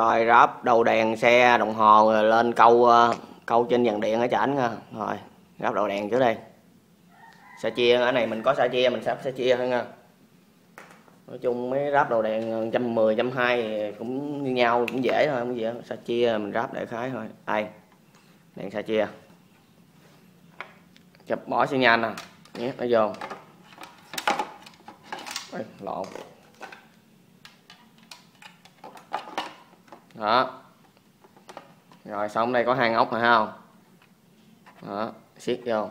rồi ráp đầu đèn xe đồng hồ rồi lên câu ờ, câu trên dàn điện ở chảnh nha ờ, rồi ráp đầu đèn trước đây sẽ chia ở này mình có sẽ chia mình sắp sẽ chia thôi nha ờ. nói chung mấy ráp đầu đèn trăm mười trăm hai cũng như nhau cũng dễ thôi không gì sẽ chia mình ráp đại khái thôi. Đây đèn sẽ chia. Chụp bỏ xi nhan nè. Nhét nó vô. Ê, lộn. Đó. Rồi xong đây có hai ốc này không? Đó, siết vô.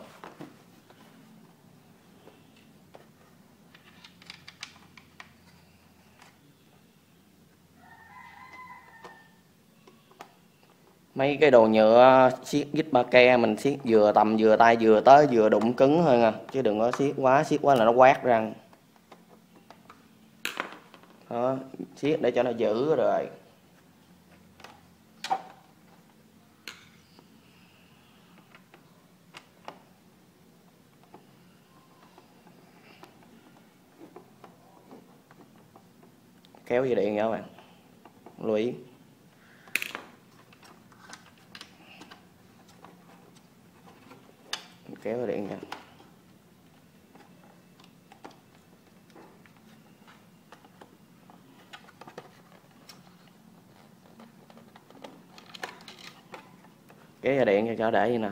Mấy cái đồ nhựa ờ, siết, gít ba ke mình siết vừa tầm, vừa tay, vừa tới, vừa đụng cứng thôi nha à. chứ đừng có siết quá siết quá là nó quát răng đó, siết để cho nó giữ rồi. Kéo dây điện nha các bạn. Lưu ý. Kéo dây điện nha kéo dây điện cho đỡ để nè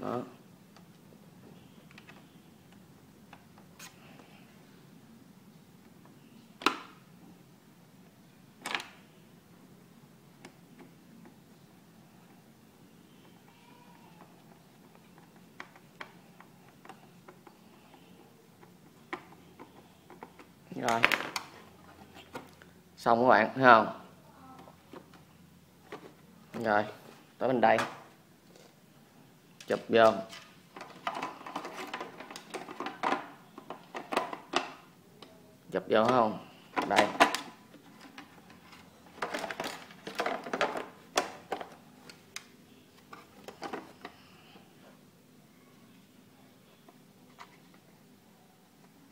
đó. Rồi. Xong các bạn, thấy không? Rồi, tới bên đây. Chụp vô. Chụp vô không? Đây.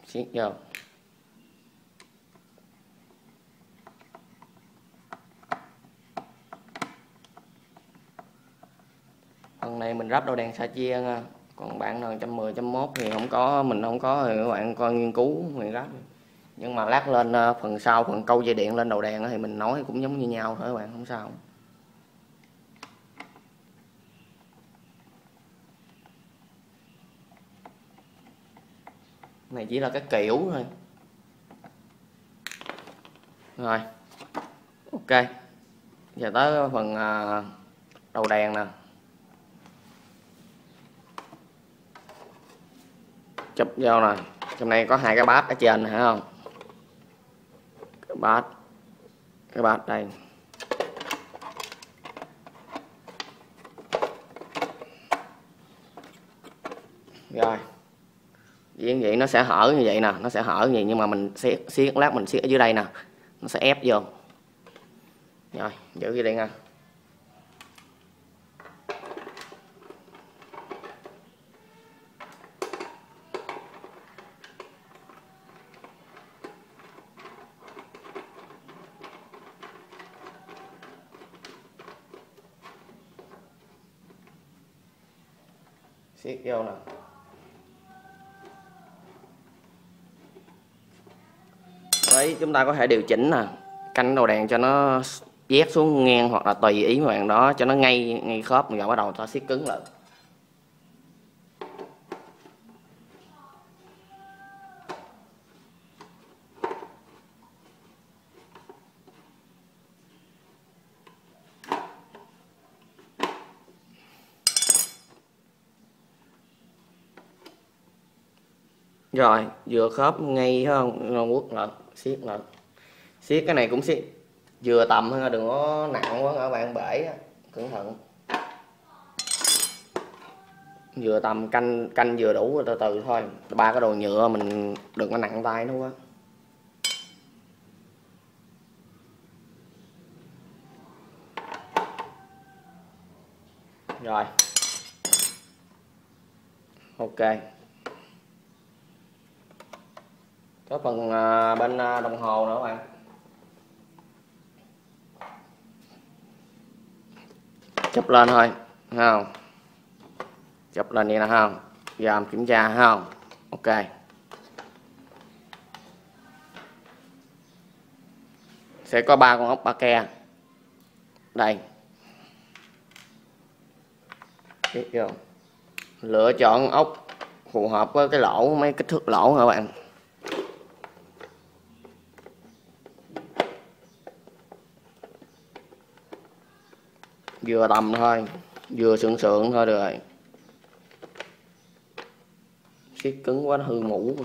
Siết vô. Lắp đầu đèn sa chia nha. Còn bạn nào trăm mười, trăm mốt thì không có, mình không có, thì các bạn coi nghiên cứu người lắp nhưng mà lát lên ờ, phần sau, phần câu dây điện lên đầu đèn thì mình nói cũng giống như nhau thôi các bạn, không sao. Này chỉ là cái kiểu thôi. Rồi. Ok. Giờ tới phần ờ, đầu đèn nè. Chụp vô nè. Trong này có hai cái bát ở trên này, thấy không? Cái bát cái bát đây. Rồi. Diễn vậy nó sẽ hở như vậy nè nó sẽ hở như vậy nhưng mà mình siết siết lát mình siết ở dưới đây nè. Nó sẽ ép vô. Rồi giữ cái đây nha. Siết vô nè đấy, chúng ta có thể điều chỉnh nè. Canh đầu đèn cho nó dép xuống ngang hoặc là tùy ý bạn đó, cho nó ngay ngay khớp rồi bắt đầu ta siết cứng lại. Rồi, vừa khớp ngay không? Nó quất lại siết lại siết cái này cũng siết. Vừa tầm thôi, đừng có nặng quá, các bạn bể cẩn thận. Vừa tầm canh canh vừa đủ từ từ thôi. Ba cái đồ nhựa mình đừng có nặng tay nó quá. Rồi. Ok. Có phần à, bên à, đồng hồ nữa các bạn. Chụp lên thôi không? Chụp lên đi nè không? Giờ em kiểm tra không? Ok. Sẽ có ba con ốc ba ke. Đây. Biết chưa lựa chọn ốc phù hợp với cái lỗ, mấy kích thước lỗ các bạn? Vừa tầm thôi, vừa sượng sượng thôi được rồi. Siết cứng quá, nó hư mũ.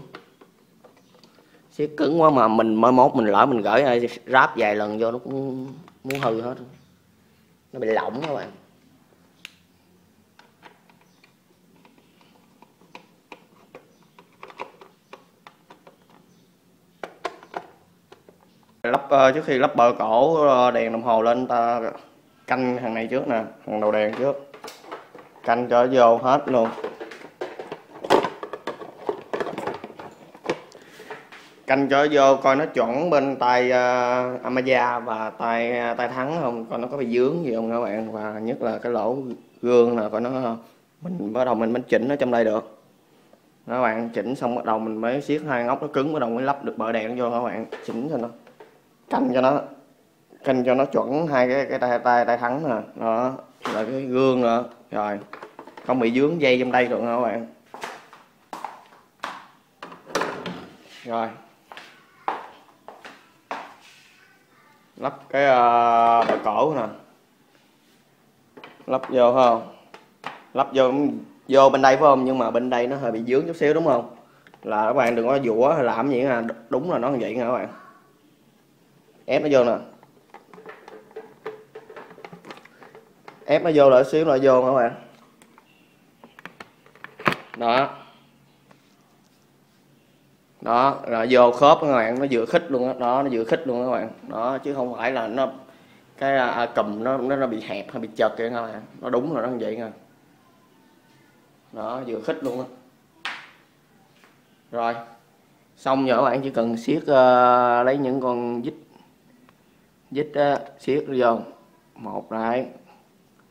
Siết cứng quá mà mình mới mốt mình lỡ mình gửi ráp vài lần vô, nó cũng muốn hư hết. Nó bị lỏng các bạn. Lắp ờ, trước khi lắp bờ cổ ờ, đèn đồng hồ lên ta canh thằng này trước nè thằng đầu đèn trước. Canh cho vô hết luôn. Canh cho vô coi nó chuẩn bên tay à, uh, Amaya và tay à, tay thắng không? Coi nó có bị dướng gì không các bạn? Và nhất là cái lỗ gương là coi nó mình bắt đầu mình mình chỉnh nó trong đây được. Các bạn chỉnh xong bắt đầu mình mới siết hai ngóc nó cứng bắt đầu mới lắp được bờ đèn vô các bạn? Chỉnh cho nó. Canh cho nó canh cho nó chuẩn hai cái cái tay tay tay thắng nè. Đó là cái gương nữa rồi không bị dướng dây trong đây được các bạn? Rồi. Lắp cái uh, cổ nè. Lắp vô không? Lắp vô vô bên đây phải không? Nhưng mà bên đây nó hơi bị dướng chút xíu đúng không? Là các bạn đừng có dũa hay làm gì nè đúng là nó như vậy nha các bạn. Ép nó vô nè. Ép nó vô lại xíu lại vô các bạn? Đó. Đó là vô khớp các bạn nó vừa khích luôn đó. đó nó vừa khích luôn các bạn. Đó chứ không phải là nó cái à, à cùm nó nó bị hẹp hay bị chật kìa các bạn. Nó đúng là nó như vậy nha. Đó vừa khích luôn á. Rồi xong rồi các bạn chỉ cần siết uh, lấy những con vít vít uh, siết vô. Một lại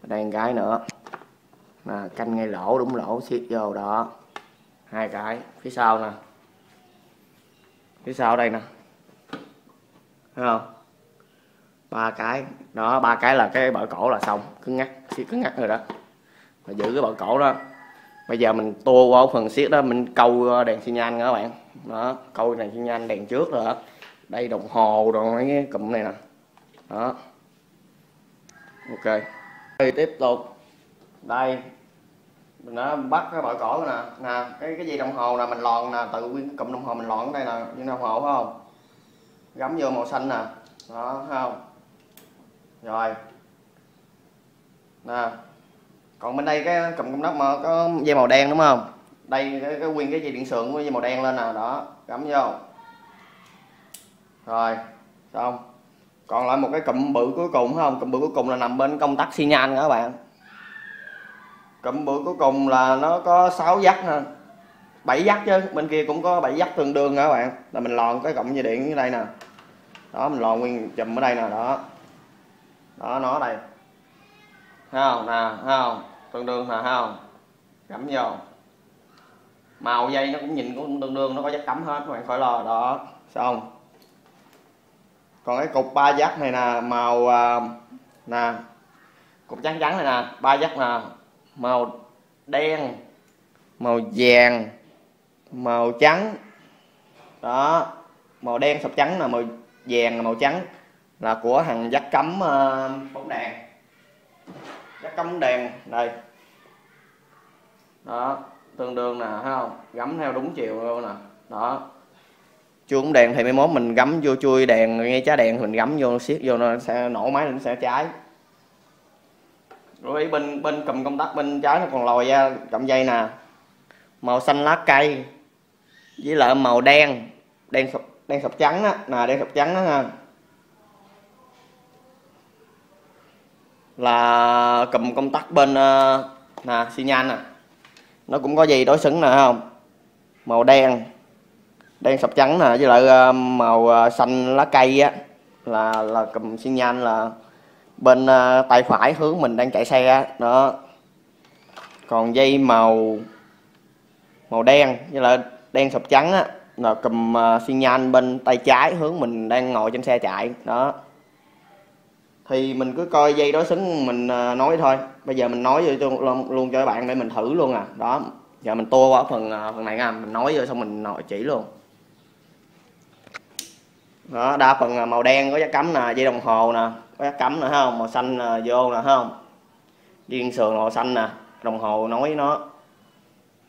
đây cái nữa. Là canh ngay lỗ, đúng lỗ siết vô đó. Hai cái, phía sau nè. Phía sau đây nè. Thấy không? Ba cái, đó, ba cái là cái bờ cổ là xong. Cứng ngắt siết cứng ngắt rồi đó. Mà giữ cái bờ cổ đó. Bây giờ mình tua qua phần siết đó, mình câu ờ, đèn xi nhan các bạn. Đó, câu đèn xi nhan đèn trước rồi đó. Đây đồng hồ rồi mấy cái cụm này nè. Đó. Ok thì tiếp tục. Đây. Mình đã bắt cái bờ cổ nè. Nè cái cái gì đồng hồ nè mình lòn nè. Tự nguyên cụm đồng hồ mình lòn đây nè. Như đồng hồ phải không? Gắm vô màu xanh nè. Đó thấy không? Rồi. Nè. Còn bên đây cái cụm công tắc mà có dây màu đen đúng không? Đây cái, cái nguyên cái dây điện sườn của dây màu đen lên nè. Đó gắm vô. Rồi. Xong còn lại một cái cụm bự cuối cùng không? Cụm bự cuối cùng là nằm bên công tắc xi nhan các bạn. Cụm bự cuối cùng là nó có 6 dắt nè 7 dắt chứ, bên kia cũng có 7 dắt tương đương các bạn. Là mình lòn cái cụm dây điện ở đây nè. Đó, mình lòn nguyên chùm ở đây nè, đó. Đó, nó đây. Thấy không? Nè, thấy không? Tương đương nè, thấy không? Cắm vô. Màu dây nó cũng nhìn cũng tương đương, nó có dắt cắm hết, các bạn khỏi lo. Đó, xong còn cái cục ba giác này là màu uh, nè cục trắng trắng này nè ba giác là màu đen màu vàng màu trắng. Đó màu đen sọc trắng là màu vàng là màu trắng là của hàng dắt cắm uh, bóng đèn. Dắt cắm đèn đây. Đó tương đương nè thấy không? Gắm theo đúng chiều luôn nè. Đó chuông đèn thì mấy mốt mình gắm vô chui đèn ngay trái đèn mình gắm vô siết vô nó sẽ nổ máy nó sẽ cháy. Rồi bên bên cầm công tắc bên trái nó còn lòi ra cọng dây nè. Màu xanh lá cây với lại màu đen đen sọc đen sọc trắng á nè đen sọc trắng á ha. Là cầm công tắc bên uh, nè xi nhan nè. Nó cũng có gì đối xứng nè không? Màu đen đen sọc trắng nè với lại ờ, màu ờ, xanh lá cây á là là cầm xi nhan là bên ờ, tay phải hướng mình đang chạy xe đó. Còn dây màu màu đen với lại đen sọc trắng á là cầm xi nhan bên tay trái hướng mình đang ngồi trên xe chạy đó. Thì mình cứ coi dây đó xứng mình nói thôi. Bây giờ mình nói vô luôn, luôn cho các bạn để mình thử luôn à đó. Giờ mình tua qua phần phần này nha mình nói vô xong mình nội chỉ luôn đó đa phần màu đen có giá cắm nè dây đồng hồ nè có giá cắm nè không? Màu xanh nè, vô nè không? Viên sườn màu xanh nè đồng hồ nói nó.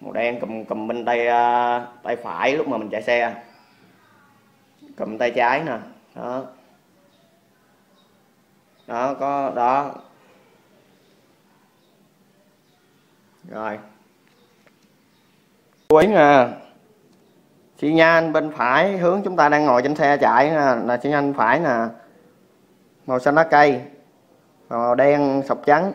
Màu đen cầm cầm bên tay à, tay phải lúc mà mình chạy xe. Cầm tay trái nè đó. Đó có đó. Rồi. Quý nè xi nhan bên phải hướng chúng ta đang ngồi trên xe chạy là, là xi nhan phải là màu xanh lá cây màu đen sọc trắng.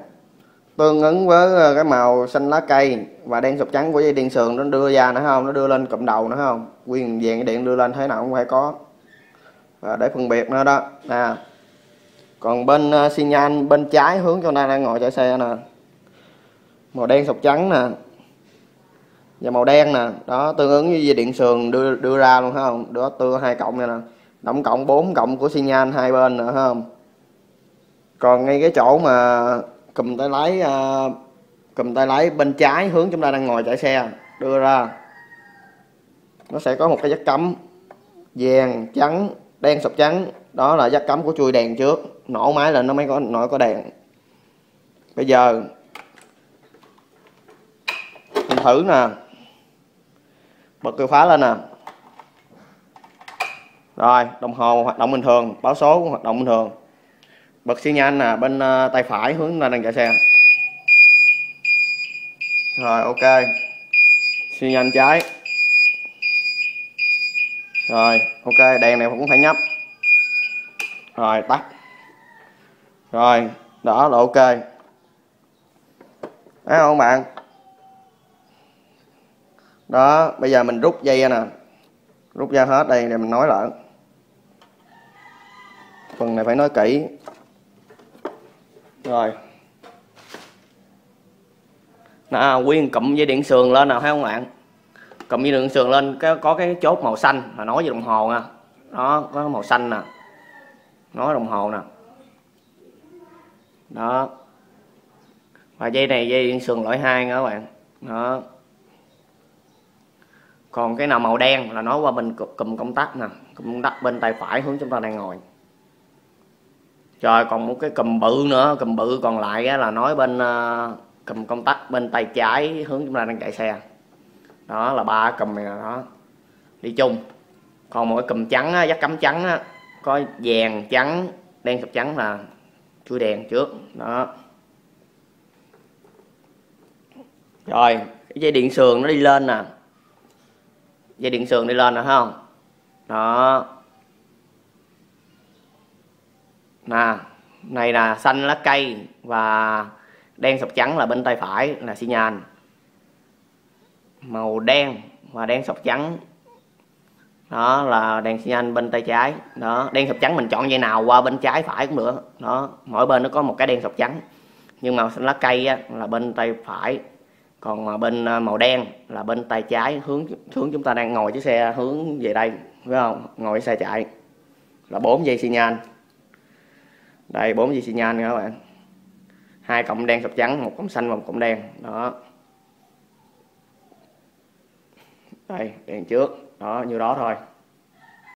Tương ứng với ờ, cái màu xanh lá cây và đen sọc trắng của dây điện sườn nó đưa ra nữa không? Nó đưa lên cụm đầu nữa không? Quyền vàng cái điện đưa lên thế nào cũng phải có. Và để phân biệt nữa đó nè. Còn bên ờ, uh, xi nhan bên trái hướng cho ta đang ngồi chạy xe nè. Màu đen sọc trắng nè và màu đen nè. Đó tương ứng với dây điện sườn đưa đưa ra luôn ha không? Đó đưa hai cộng này nè. Tổng cộng 4 cộng của xi nhan hai bên nữa không? Còn ngay cái chỗ mà cùm tay lái à, uh, cùm tay lái bên trái hướng chúng ta đang ngồi chạy xe đưa ra. Nó sẽ có một cái dắt cắm vàng trắng đen sọc trắng. Đó là dắt cắm của chui đèn trước. Nổ máy lên nó mới có nổi có đèn. Bây giờ mình thử nè bật cửa khóa lên nè. Rồi, đồng hồ hoạt động bình thường, báo số cũng hoạt động bình thường. Bật xi nhan nè, bên ờ, tay phải hướng lên đang chạy xe rồi, ok. Xi nhan trái. Rồi, ok, đèn này cũng phải nhấp. Rồi, tắt. Rồi đó là ok. Thấy không bạn? Đó, bây giờ mình rút dây ra nè. Rút ra hết đây để mình nói lại. Phần này phải nói kỹ. Rồi. Nè nguyên cụm dây điện sườn lên nào, thấy không bạn? Cụm dây điện sườn lên, cái có cái chốt màu xanh là nói về đồng hồ nè đó, có màu xanh nè. Nói đồng hồ nè. Đó. Và dây này, dây điện sườn loại hai nữa các bạn. Đó còn cái nào màu đen là nói qua bên cụm công tắc nè cụm công tắc bên tay phải hướng chúng ta đang ngồi. Rồi còn một cái cùm bự nữa cùm bự còn lại là nói bên ờ, uh, cùm công tắc bên tay trái hướng chúng ta đang chạy xe. Đó là ba cùm này đó đi chung. Còn một cái cùm trắng á, dắt cắm trắng á, có vàng trắng đen sọc trắng là chui đèn trước đó. Rồi cái dây điện sườn nó đi lên nè dây điện sườn đi lên rồi không? Đó. Nè này là xanh lá cây và đen sọc trắng là bên tay phải là xi nhan. Màu đen và đen sọc trắng. Đó là đèn xi nhan bên tay trái. Đó đen sọc trắng mình chọn dây nào qua bên trái phải cũng được. Đó mỗi bên nó có một cái đen sọc trắng. Nhưng màu xanh lá cây á, là bên tay phải còn mà bên à, màu đen là bên tay trái, hướng hướng chúng ta đang ngồi chiếc xe hướng về đây, phải không? Ngồi xe chạy. Là bốn dây xi nhan. Đây, bốn dây xi nhan nha các bạn. Hai cọng đen sọc trắng, một cọng xanh và một cọng đen. Đó. Đây, đèn trước. Đó, như đó thôi.